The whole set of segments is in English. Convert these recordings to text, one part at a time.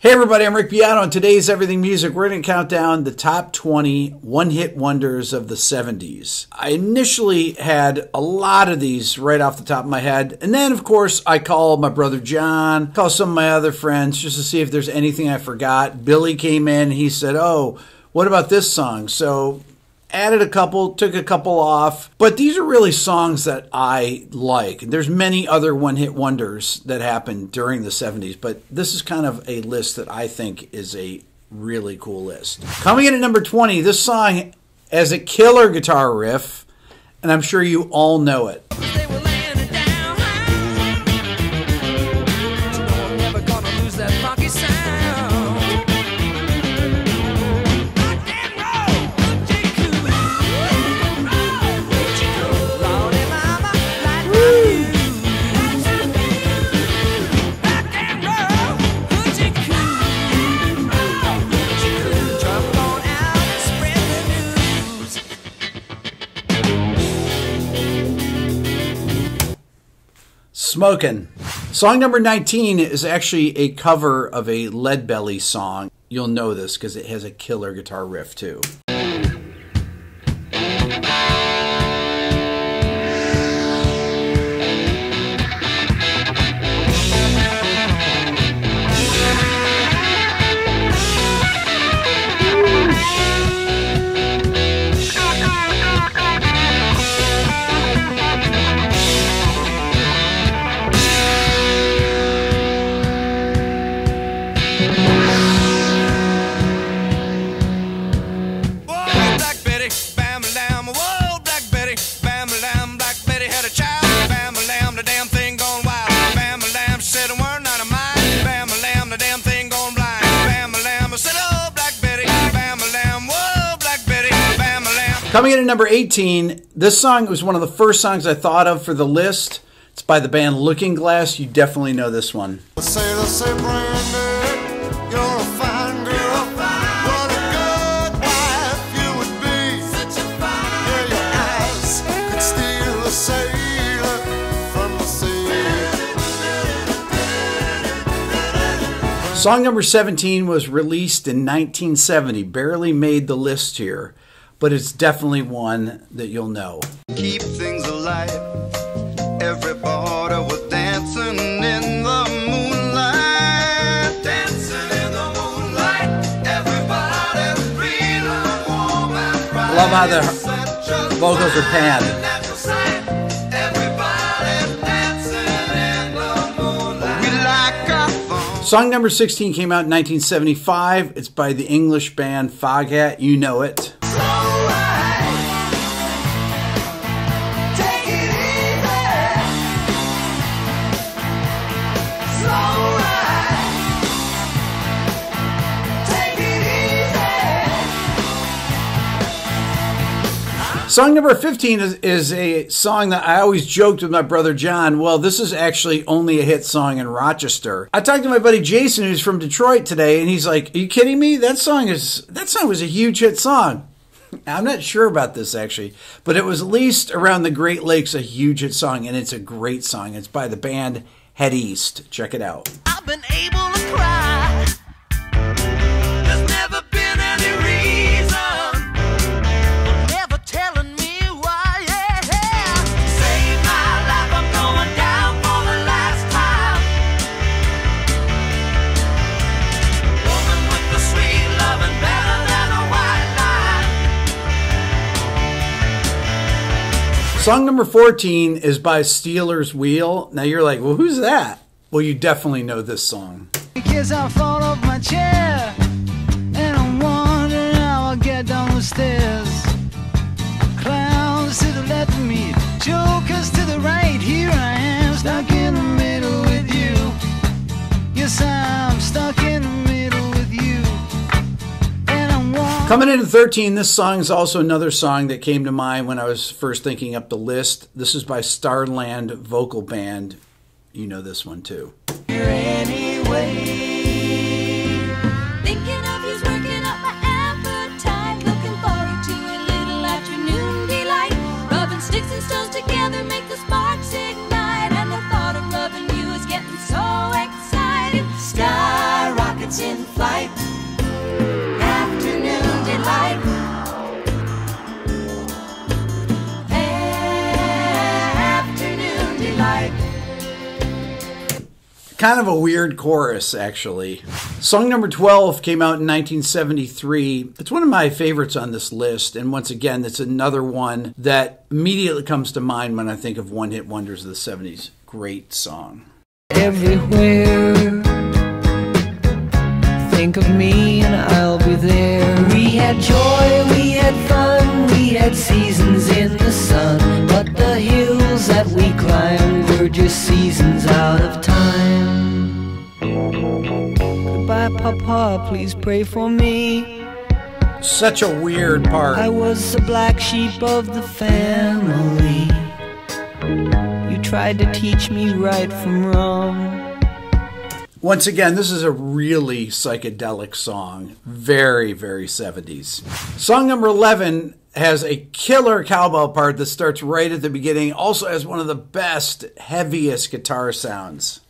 Hey everybody, I'm Rick Beato. On today's Everything Music, we're going to count down the top 20 one-hit wonders of the 70s. I initially had a lot of these right off the top of my head, and then of course I called my brother John, called some of my other friends just to see if there's anything I forgot. Billy came in, he said, "Oh, what about this song?" So added a couple, took a couple off, but these are really songs that I like. There's many other one-hit wonders that happened during the 70s, but this is kind of a list that I think is a really cool list. Coming in at number 20, this song has a killer guitar riff, and I'm sure you all know it. Smokin'. Song number 19 is actually a cover of a Leadbelly song. You'll know this because it has a killer guitar riff too. Coming in at number 18, this song was one of the first songs I thought of for the list. It's by the band Looking Glass. You definitely know this one. Song number 17 was released in 1970, barely made the list here but it's definitely one that you'll know. Keep things alive. Everybody was dancing in the moonlight. Dancing in the moonlight. Everybody feeling warm and bright. Love how the vocals are panned. Song number 16 came out in 1975. It's by the English band Foghat. You know it. Song number 15 is, is a song that I always joked with my brother John. Well, this is actually only a hit song in Rochester. I talked to my buddy Jason, who's from Detroit today, and he's like, Are you kidding me? That song is that song was a huge hit song. I'm not sure about this actually, but it was at least around the Great Lakes a huge hit song, and it's a great song. It's by the band Head East. Check it out. Song number 14 is by Stealers Wheel. Now you're like, well, who's that? Well, you definitely know this song. Because I fall off my chair and I'm wondering how I get down the stairs. Coming in at 13, this song is also another song that came to mind when I was first thinking up the list. This is by Starland Vocal Band. You know this one too. in Kind of a weird chorus, actually. Song number 12 came out in 1973. It's one of my favorites on this list, and once again, it's another one that immediately comes to mind when I think of one hit wonders of the 70s. Great song. everywhere. Think of me and I'll be there. We had joy, we had fun, we had seasons in the sun. But the climbed were just seasons out of time. Goodbye, Papa, please pray for me. Such a weird part. I was the black sheep of the family. You tried to teach me right from wrong. Once again, this is a really psychedelic song. Very, very 70s. Song number 11 has a killer cowbell part that starts right at the beginning. Also has one of the best, heaviest guitar sounds.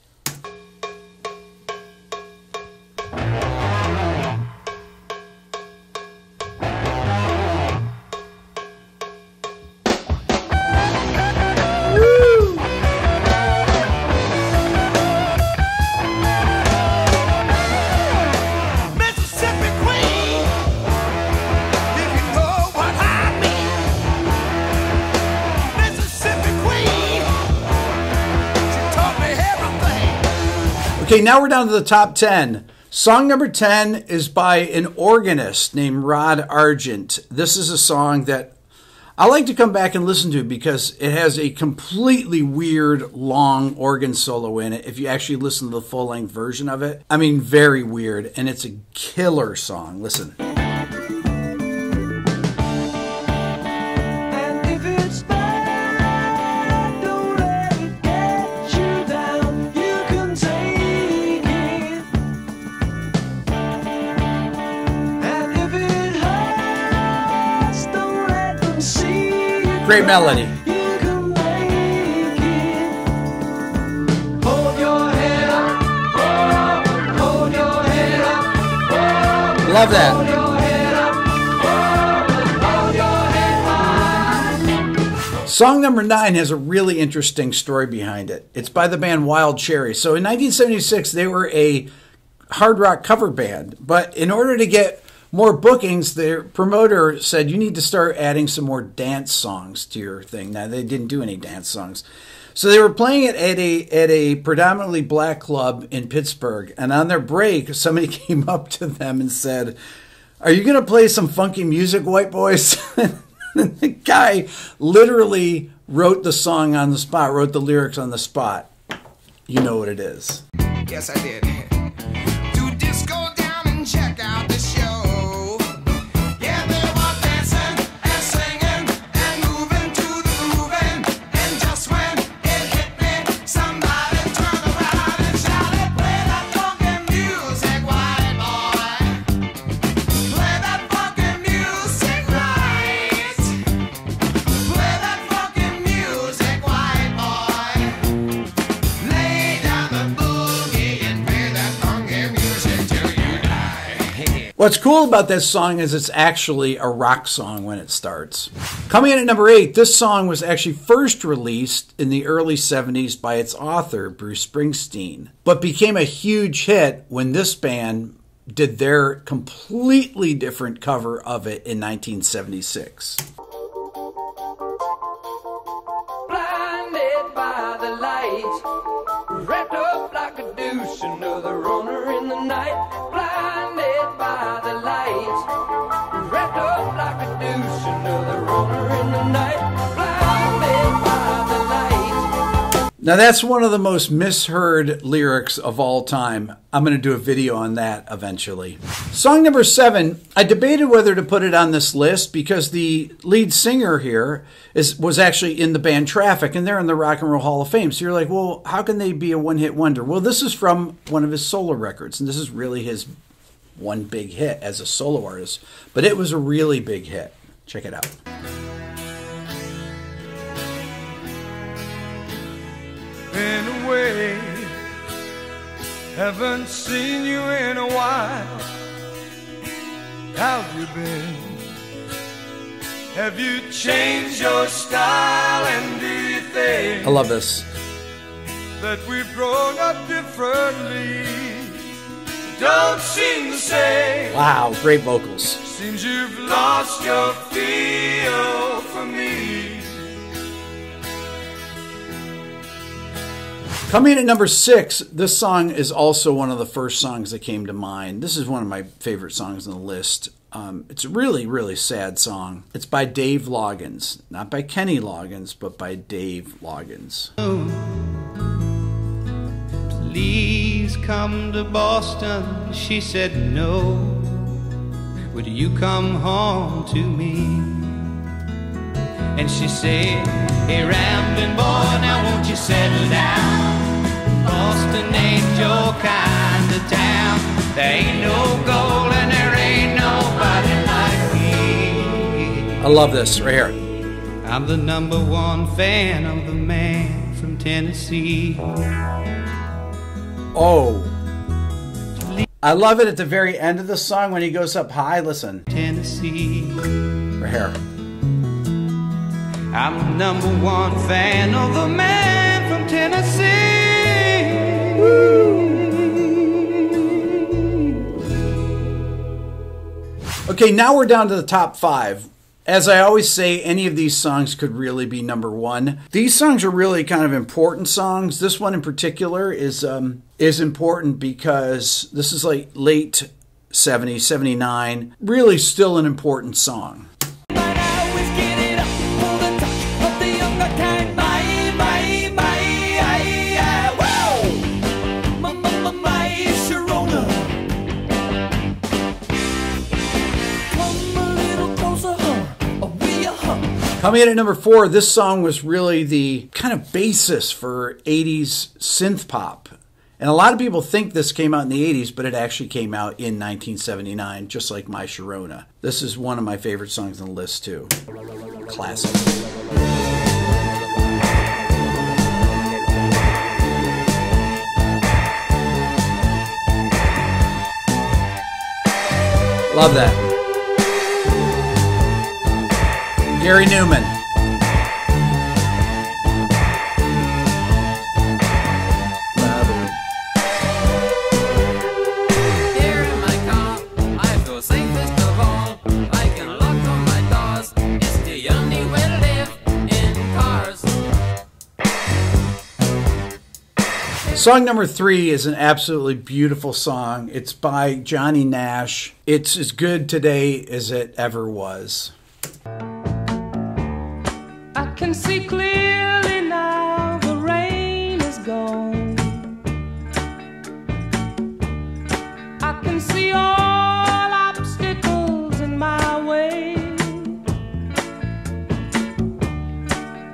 Okay, now we're down to the top 10. Song number 10 is by an organist named Rod Argent. This is a song that I like to come back and listen to because it has a completely weird long organ solo in it. If you actually listen to the full length version of it, I mean, very weird, and it's a killer song. Listen. Hold melody. head high. Song number nine has a really interesting story behind it. It's by the band Wild Cherry. So in 1976, they were a hard rock cover band, but in order to get more bookings, their promoter said you need to start adding some more dance songs to your thing. Now they didn't do any dance songs. So they were playing it at a at a predominantly black club in Pittsburgh, and on their break, somebody came up to them and said, "Are you going to play some funky music, white boys?" the guy literally wrote the song on the spot, wrote the lyrics on the spot. You know what it is. Yes, I did. What's cool about this song is it's actually a rock song when it starts. Coming in at number eight, this song was actually first released in the early 70s by its author, Bruce Springsteen, but became a huge hit when this band did their completely different cover of it in 1976. blinded by the light, wrapped up like a douche, another runner in the night. Now, that's one of the most misheard lyrics of all time. I'm going to do a video on that eventually. Song number seven, I debated whether to put it on this list because the lead singer here is was actually in the band Traffic and they're in the Rock and Roll Hall of Fame. So you're like, well, how can they be a one hit wonder? Well, this is from one of his solo records, and this is really his one big hit as a solo artist. But it was a really big hit. Check it out. Haven't seen you in a while. How've you been? Have you changed your style? And do you think I love this. that we've grown up differently? Don't seem the same. Wow, great vocals. Seems you've lost your feel Coming in at number six, this song is also one of the first songs that came to mind. This is one of my favorite songs on the list. Um, it's a really, really sad song. It's by Dave Loggins. Not by Kenny Loggins, but by Dave Loggins. Please come to Boston. She said, No. Would you come home to me? And she said, Hey, rambling boy, now won't you settle down? Boston ain't your kind of town. There ain't no gold and there ain't nobody like me. I love this right here. I'm the number one fan of the man from Tennessee. Oh. I love it at the very end of the song when he goes up high. Listen, Tennessee. right here. I'm the number one fan of the man from Tennessee. Okay, now we're down to the top five. As I always say, any of these songs could really be number one. These songs are really kind of important songs. This one in particular is um, is important because this is like late 70, 79. Really, still an important song. Coming in at number four, this song was really the kind of basis for 80s synth pop. And a lot of people think this came out in the 80s, but it actually came out in 1979, just like My Sharona. This is one of my favorite songs on the list, too. Classic. Love that. In Numan. Song number three is an absolutely beautiful song. It's by Johnny Nash. It's as good today as it ever was. Can see clearly now the rain is gone. I can see all obstacles in my way.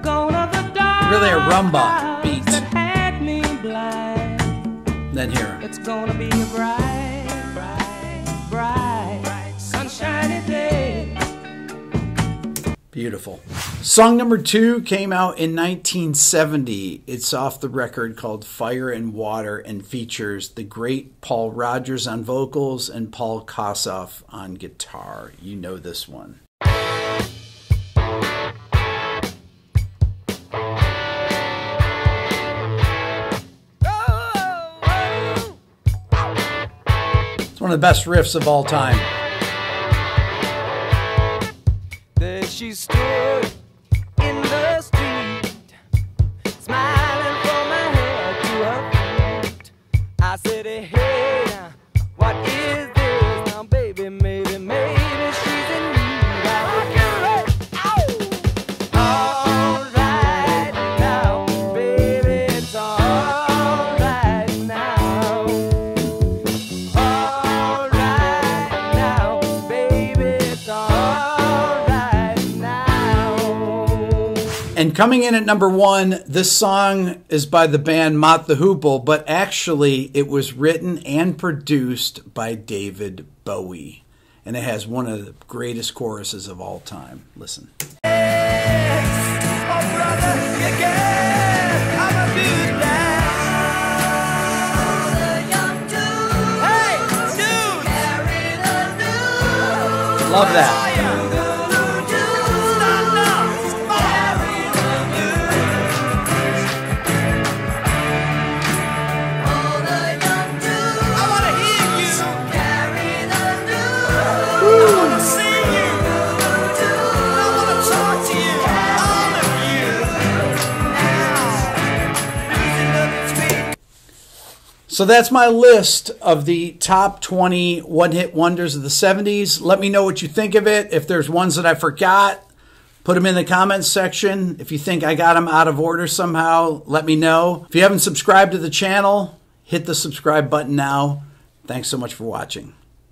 Gone are the dark Really a rumba beat. that had me blind. Then here. It's gonna be a bright, bright, bright, sunshiny day. Beautiful. Song number two came out in 1970. It's off the record called Fire and Water and features the great Paul Rodgers on vocals and Paul Kossoff on guitar. You know this one. It's one of the best riffs of all time. There she stood And coming in at number one, this song is by the band Mott the Hoople, but actually it was written and produced by David Bowie. And it has one of the greatest choruses of all time. Listen. Love that. So that's my list of the top 20 one hit wonders of the 70s. Let me know what you think of it. If there's ones that I forgot, put them in the comments section. If you think I got them out of order somehow, let me know. If you haven't subscribed to the channel, hit the subscribe button now. Thanks so much for watching.